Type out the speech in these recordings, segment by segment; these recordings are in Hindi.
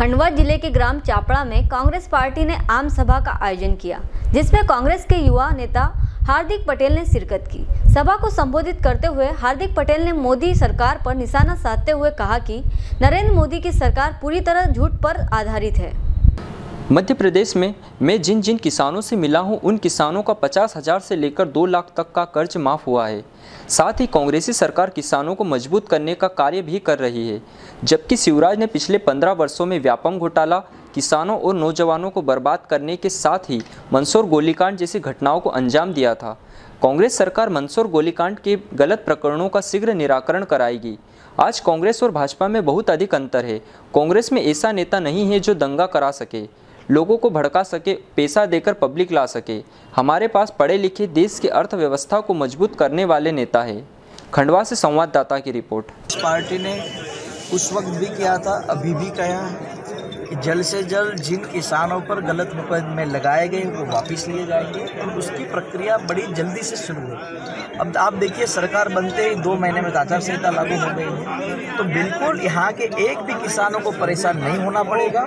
खंडवा ज़िले के ग्राम चापड़ा में कांग्रेस पार्टी ने आम सभा का आयोजन किया, जिसमें कांग्रेस के युवा नेता हार्दिक पटेल ने शिरकत की। सभा को संबोधित करते हुए हार्दिक पटेल ने मोदी सरकार पर निशाना साधते हुए कहा कि नरेंद्र मोदी की सरकार पूरी तरह झूठ पर आधारित है। मध्य प्रदेश में मैं जिन जिन किसानों से मिला हूँ, उन किसानों का पचास हज़ार से लेकर दो लाख तक का कर्ज माफ़ हुआ है। साथ ही कांग्रेसी सरकार किसानों को मज़बूत करने का कार्य भी कर रही है। जबकि शिवराज ने पिछले पंद्रह वर्षों में व्यापम घोटाला, किसानों और नौजवानों को बर्बाद करने के साथ ही मंदसौर गोलीकांड जैसी घटनाओं को अंजाम दिया था। कांग्रेस सरकार मंदसौर गोलीकांड के गलत प्रकरणों का शीघ्र निराकरण कराएगी। आज कांग्रेस और भाजपा में बहुत अधिक अंतर है। कांग्रेस में ऐसा नेता नहीं है जो दंगा करा सके। लोगों को भड़का सके, पैसा देकर पब्लिक ला सके। हमारे पास पढ़े लिखे देश की अर्थव्यवस्था को मज़बूत करने वाले नेता है। खंडवा से संवाददाता की रिपोर्ट। पार्टी ने उस वक्त भी किया था, अभी भी कहा जल्द से जल्द जिन किसानों पर गलत मुकदमे लगाए गए वो वापस लिए जाएँगे और उसकी प्रक्रिया बड़ी जल्दी से शुरू हुई अब आप देखिए सरकार बनते ही दो महीने में आचार संहिता लागू हो गई है। तो बिल्कुल यहाँ के एक भी किसानों को परेशान नहीं होना पड़ेगा।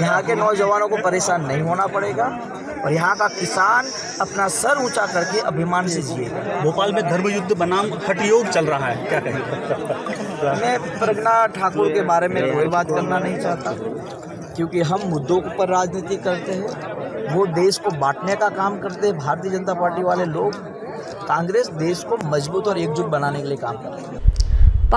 यहाँ के नौजवानों को परेशान नहीं होना पड़ेगा। और यहाँ का किसान अपना सर ऊँचा करके अभिमान से जिएगा। भोपाल में धर्म युद्ध बनाम हटयोग चल रहा है क्या कहें? मैं प्रज्ञा ठाकुर के बारे में कोई बात करना नहीं चाहता। क्योंकि हम मुद्दों पर राजनीति करते हैं, वो देश को बांटने का काम करते हैं, भारतीय जनता पार्टी वाले लोग, कांग्रेस देश को मज़बूत और एकजुट बनाने के लिए काम करते हैं।